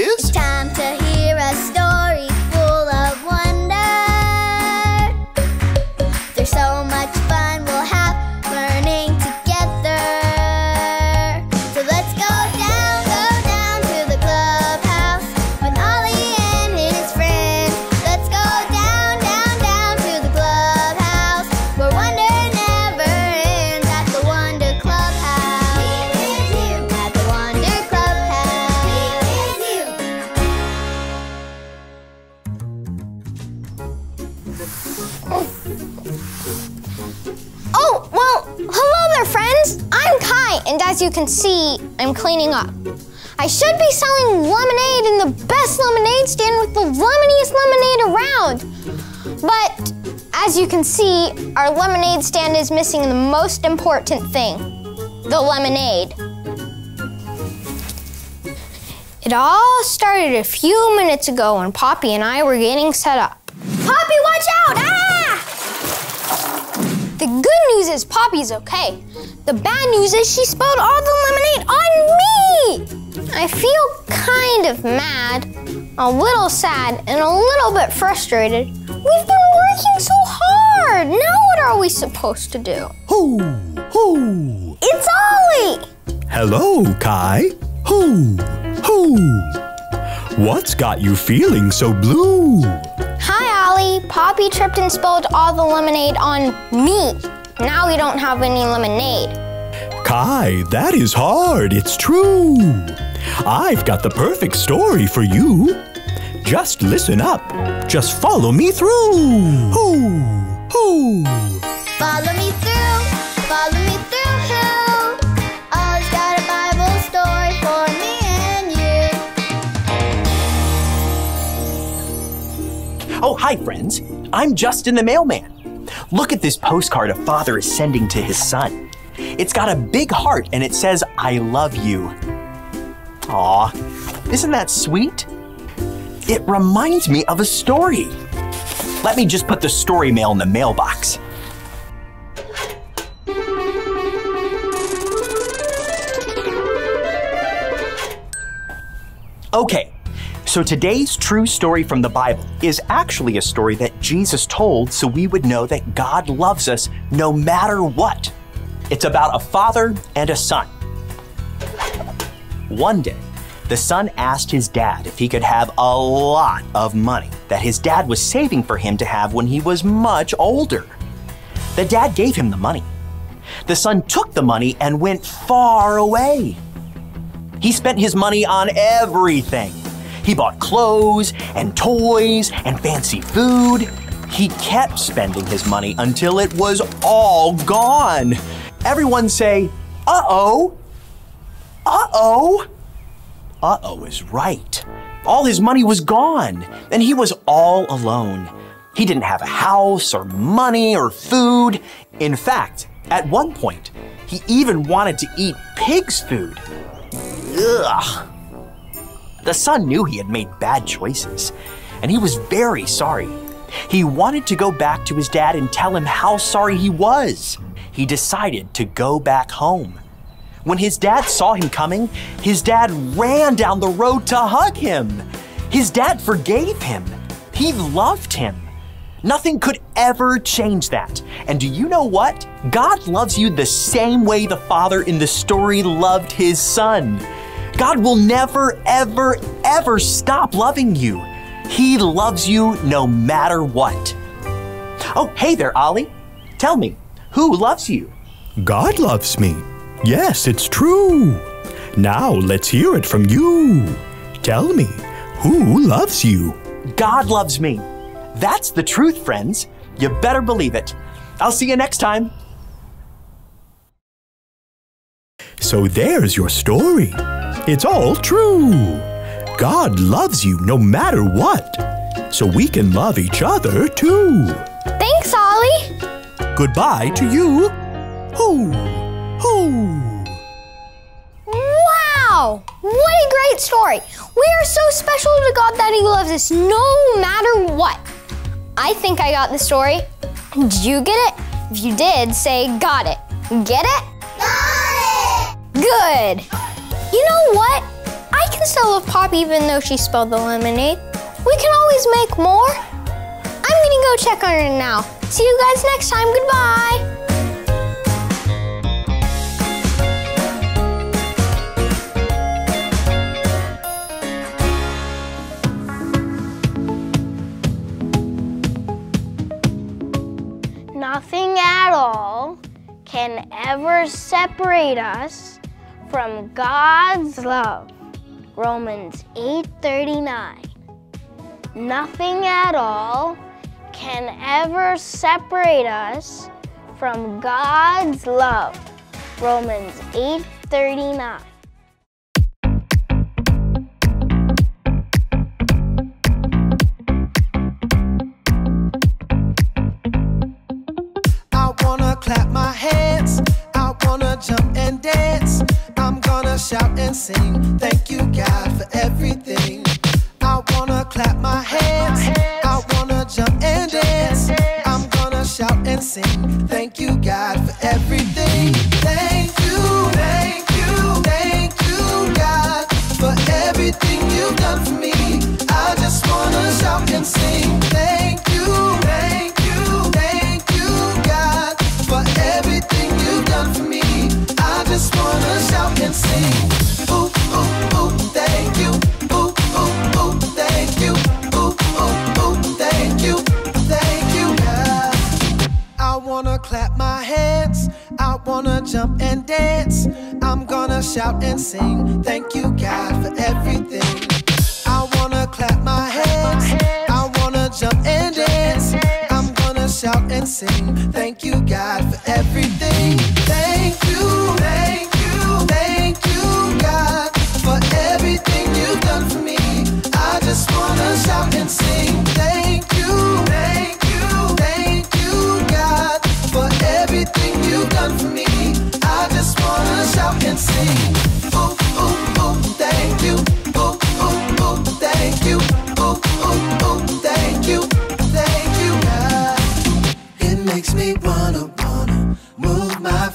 is? Time to hear a story you can see, I'm cleaning up. I should be selling lemonade in the best lemonade stand with the lemoniest lemonade around. But as you can see, our lemonade stand is missing the most important thing the lemonade. It all started a few minutes ago when Poppy and I were getting set up. Poppy, watch out! Ah! The good news is Poppy's okay. The bad news is she spilled all the lemonade on me! I feel kind of mad, a little sad, and a little bit frustrated. We've been working so hard! Now what are we supposed to do? Who? Who? It's Ollie! Hello, Kai. Who? Who? What's got you feeling so blue? Poppy tripped and spilled all the lemonade on me. Now we don't have any lemonade. Kai, that is hard. It's true. I've got the perfect story for you. Just listen up. Just follow me through. Hi, friends. I'm Justin the mailman. Look at this postcard a father is sending to his son. It's got a big heart and it says, I love you. Aw, isn't that sweet? It reminds me of a story. Let me just put the story mail in the mailbox. Okay, so today's true story from the Bible is actually a story that Jesus told so we would know that God loves us no matter what. It's about a father and a son. One day, the son asked his dad if he could have a lot of money that his dad was saving for him to have when he was much older. The dad gave him the money. The son took the money and went far away. He spent his money on everything. He bought clothes and toys and fancy food. He kept spending his money until it was all gone. Everyone say, uh oh. Uh oh. Uh oh is right. All his money was gone, and he was all alone. He didn't have a house or money or food. In fact, at one point, he even wanted to eat pig's food. Ugh. The son knew he had made bad choices, and he was very sorry. He wanted to go back to his dad and tell him how sorry he was. He decided to go back home. When his dad saw him coming, his dad ran down the road to hug him. His dad forgave him. He loved him. Nothing could ever change that. And do you know what? God loves you the same way the father in the story loved his son. God will never, ever, ever stop loving you. He loves you no matter what. Oh, hey there, Ollie. Tell me, who loves you? God loves me. Yes, it's true. Now let's hear it from you. Tell me, who loves you? God loves me. That's the truth, friends. You better believe it. I'll see you next time. So there's your story. It's all true. God loves you no matter what. So we can love each other too. Thanks, Ollie. Goodbye to you. Hoo, hoo. Wow! What a great story! We are so special to God that He loves us no matter what. I think I got the story. Did you get it? If you did, say got it. Get it? Got it! Good. You know what? I can still love Pop even though she spilled the lemonade. We can always make more. I'm gonna go check on her now. See you guys next time. Goodbye. Nothing at all can ever separate us from God's love. Romans 8:39. Nothing at all can ever separate us from God's love. Romans 8:39. I wanna clap my hands. I wanna jump and dance. Shout and sing. Thank you, God, for everything. I wanna clap my hands. I wanna jump and dance. I'm gonna shout and sing. Thank you, God, for everything. Thank you, thank you, thank you, God, for everything you've done for me. I just wanna shout and sing. Shout and sing. Thank you. Ooh, ooh, ooh, thank you. Ooh, ooh, ooh, thank you. Thank you, God. I wanna clap my hands. I wanna jump and dance. I'm gonna shout and sing. Thank you, God, for everything. I wanna clap makes me wanna, wanna move my